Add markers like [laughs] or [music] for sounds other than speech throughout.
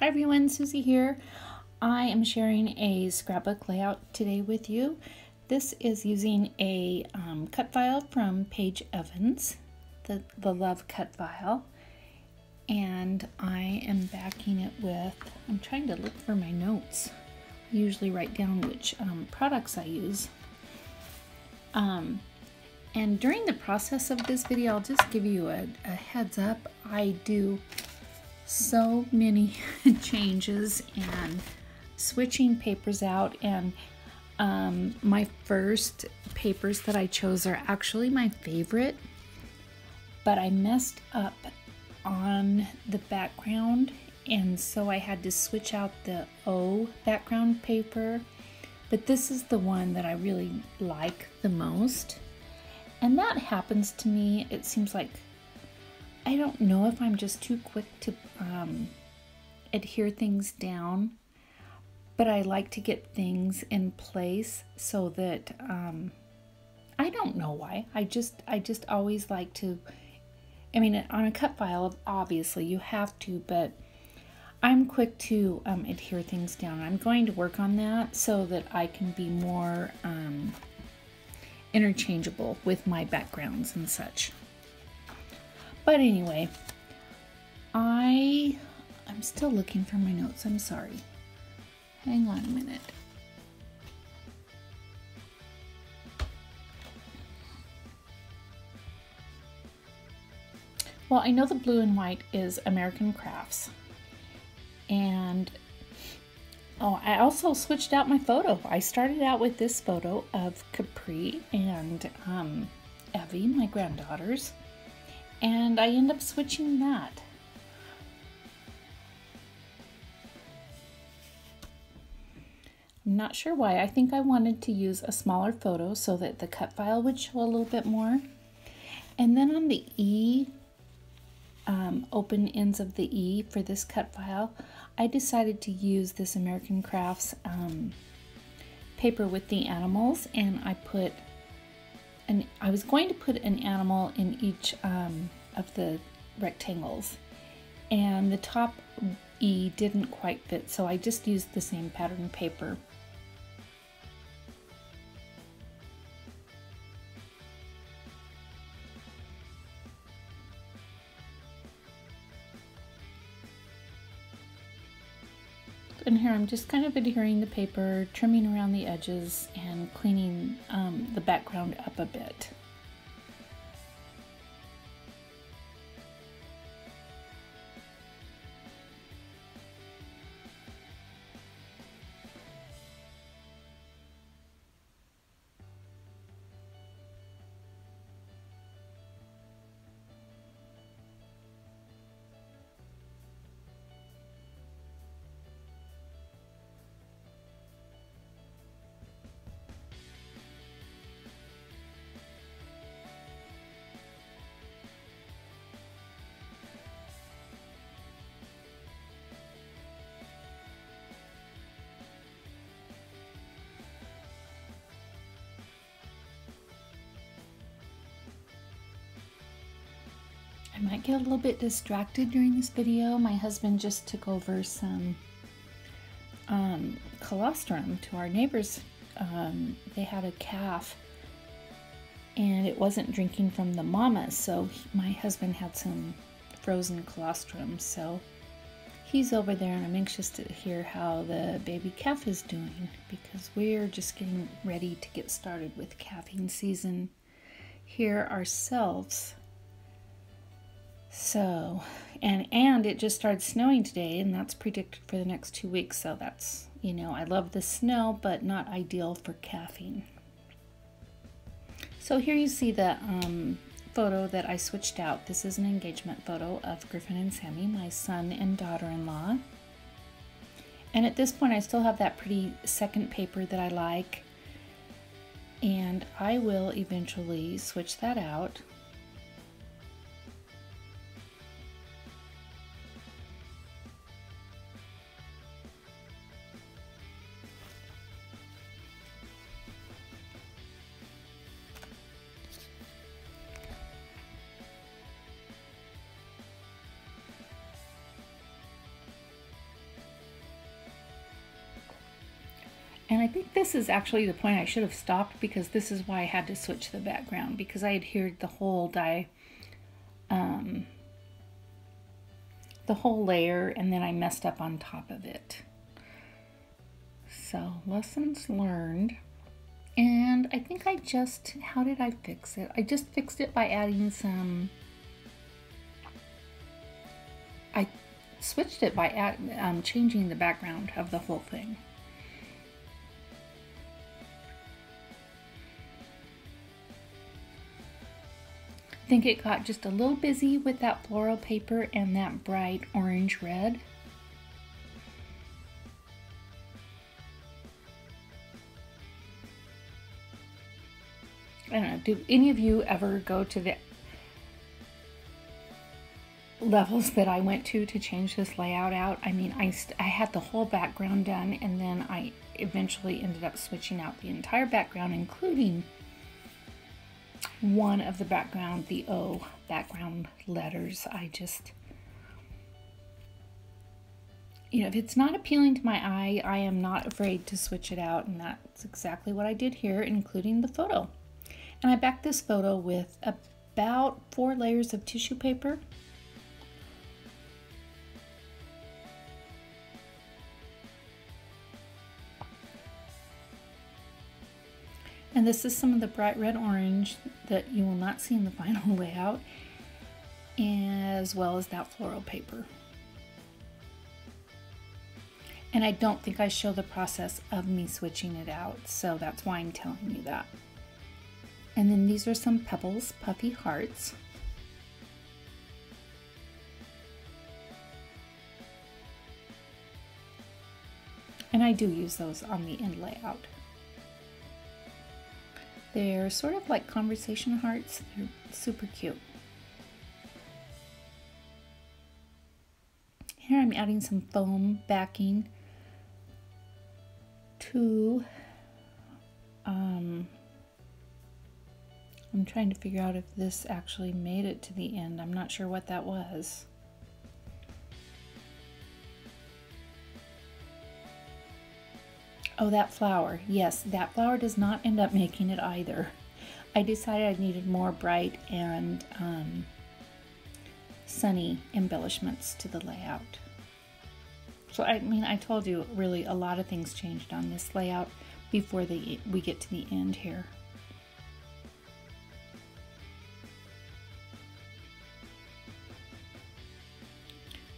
Hi everyone, Susie here. I am sharing a scrapbook layout today with you. This is using a um, cut file from Paige Evans, the, the Love cut file. And I am backing it with, I'm trying to look for my notes. I usually write down which um, products I use. Um, and during the process of this video, I'll just give you a, a heads up. I do so many [laughs] changes and switching papers out. And um, my first papers that I chose are actually my favorite but I messed up on the background. And so I had to switch out the O background paper. But this is the one that I really like the most. And that happens to me it seems like I don't know if I'm just too quick to um, adhere things down, but I like to get things in place so that um, I don't know why. I just I just always like to. I mean, on a cut file, obviously you have to, but I'm quick to um, adhere things down. I'm going to work on that so that I can be more um, interchangeable with my backgrounds and such. But anyway, I I'm still looking for my notes. I'm sorry. Hang on a minute. Well, I know the blue and white is American Crafts. And oh, I also switched out my photo. I started out with this photo of Capri and um, Evie, my granddaughters and I end up switching that. I'm not sure why. I think I wanted to use a smaller photo so that the cut file would show a little bit more. And then on the E, um, open ends of the E for this cut file, I decided to use this American Crafts um, paper with the animals and I put and I was going to put an animal in each um, of the rectangles and the top E didn't quite fit so I just used the same pattern paper here I'm just kind of adhering the paper, trimming around the edges, and cleaning um, the background up a bit. I might get a little bit distracted during this video. My husband just took over some um, colostrum to our neighbors. Um, they had a calf and it wasn't drinking from the mama, so he, my husband had some frozen colostrum. So he's over there and I'm anxious to hear how the baby calf is doing because we're just getting ready to get started with calving season here ourselves. So, and and it just started snowing today, and that's predicted for the next two weeks. So that's you know I love the snow, but not ideal for calving. So here you see the um, photo that I switched out. This is an engagement photo of Griffin and Sammy, my son and daughter-in-law. And at this point, I still have that pretty second paper that I like. And I will eventually switch that out. And I think this is actually the point I should have stopped because this is why I had to switch the background because I adhered the whole die, um, the whole layer and then I messed up on top of it. So lessons learned. And I think I just, how did I fix it? I just fixed it by adding some, I switched it by add, um, changing the background of the whole thing. I think it got just a little busy with that floral paper and that bright orange red. I don't know, do any of you ever go to the levels that I went to to change this layout out? I mean, I, I had the whole background done and then I eventually ended up switching out the entire background, including one of the background, the O background letters. I just, you know, if it's not appealing to my eye, I am not afraid to switch it out. And that's exactly what I did here, including the photo. And I backed this photo with about four layers of tissue paper. And this is some of the bright red orange that you will not see in the [laughs] final layout, as well as that floral paper. And I don't think I show the process of me switching it out, so that's why I'm telling you that. And then these are some Pebbles Puffy Hearts. And I do use those on the end layout. They're sort of like conversation hearts. They're super cute. Here I'm adding some foam backing to um, I'm trying to figure out if this actually made it to the end. I'm not sure what that was. Oh, that flower. Yes, that flower does not end up making it either. I decided I needed more bright and um, sunny embellishments to the layout. So, I mean, I told you really a lot of things changed on this layout before the, we get to the end here.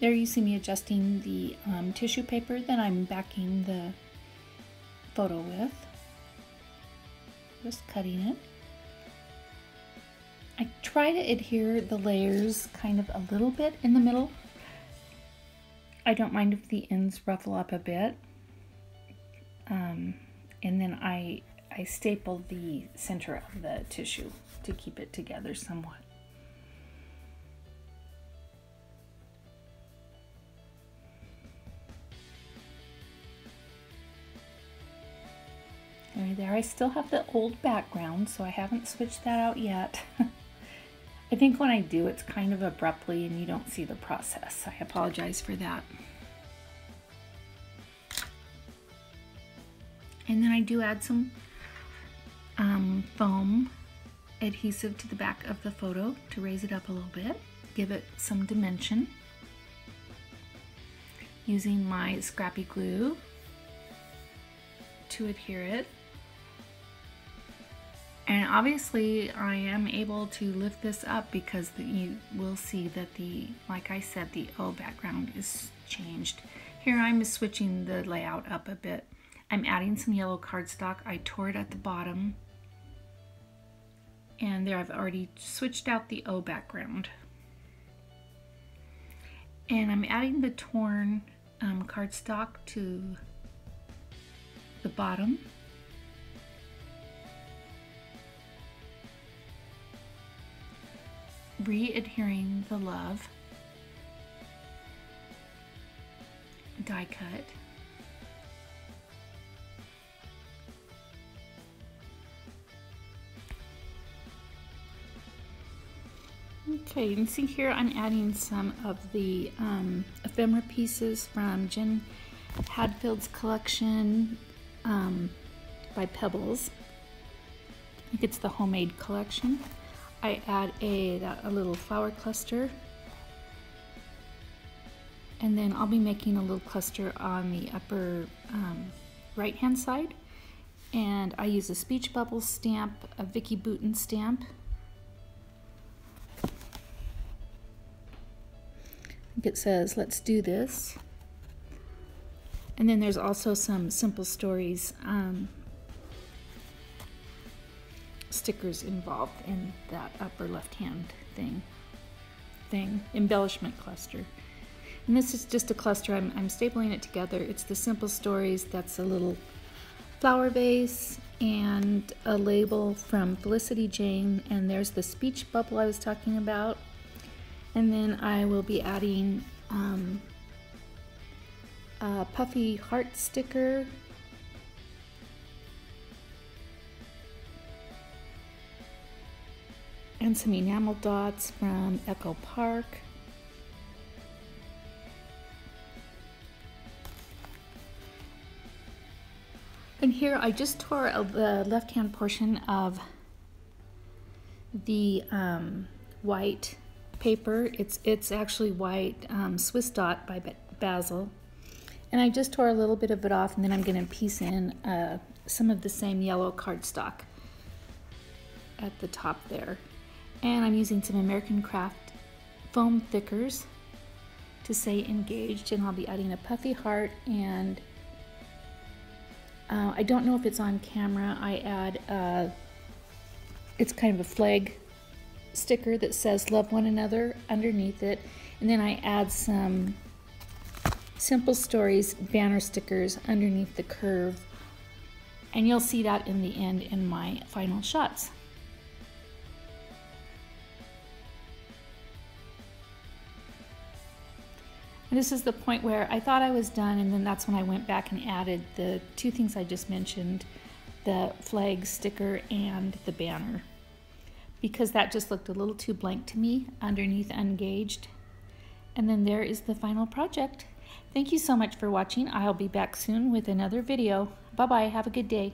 There you see me adjusting the um, tissue paper then I'm backing the photo with. Just cutting it. I try to adhere the layers kind of a little bit in the middle. I don't mind if the ends ruffle up a bit. Um, and then I, I staple the center of the tissue to keep it together somewhat. Right there, I still have the old background, so I haven't switched that out yet. [laughs] I think when I do, it's kind of abruptly and you don't see the process. I apologize for that. And then I do add some um, foam adhesive to the back of the photo to raise it up a little bit, give it some dimension. Using my scrappy glue to adhere it. And obviously I am able to lift this up because you will see that the, like I said, the O background is changed. Here I'm switching the layout up a bit. I'm adding some yellow cardstock. I tore it at the bottom. And there I've already switched out the O background. And I'm adding the torn um, cardstock to the bottom re-adhering the love die cut Okay, you can see here I'm adding some of the um, ephemera pieces from Jen Hadfield's collection. um, by Pebbles. I think it's the homemade collection. I add a, a little flower cluster and then I'll be making a little cluster on the upper um, right hand side and I use a speech bubble stamp, a Vicki Boutin stamp. It says, let's do this. And then there's also some simple stories um, stickers involved in that upper left hand thing, thing, embellishment cluster. And this is just a cluster, I'm, I'm stapling it together. It's the Simple Stories, that's a little flower vase and a label from Felicity Jane. And there's the speech bubble I was talking about. And then I will be adding um, a puffy heart sticker and some enamel dots from Echo Park. And here I just tore the left-hand portion of the um, white paper. It's, it's actually white um, Swiss dot by Bazzill. And I just tore a little bit of it off and then I'm gonna piece in uh, some of the same yellow cardstock at the top there. And I'm using some American Craft foam thickers to say engaged and I'll be adding a puffy heart and uh, I don't know if it's on camera. I add, uh, it's kind of a flag sticker that says love one another underneath it. And then I add some Simple Stories banner stickers underneath the curve. And you'll see that in the end in my final shots. And this is the point where I thought I was done, and then that's when I went back and added the two things I just mentioned the flag sticker and the banner because that just looked a little too blank to me underneath Engaged. And then there is the final project. Thank you so much for watching. I'll be back soon with another video. Bye-bye. Have a good day.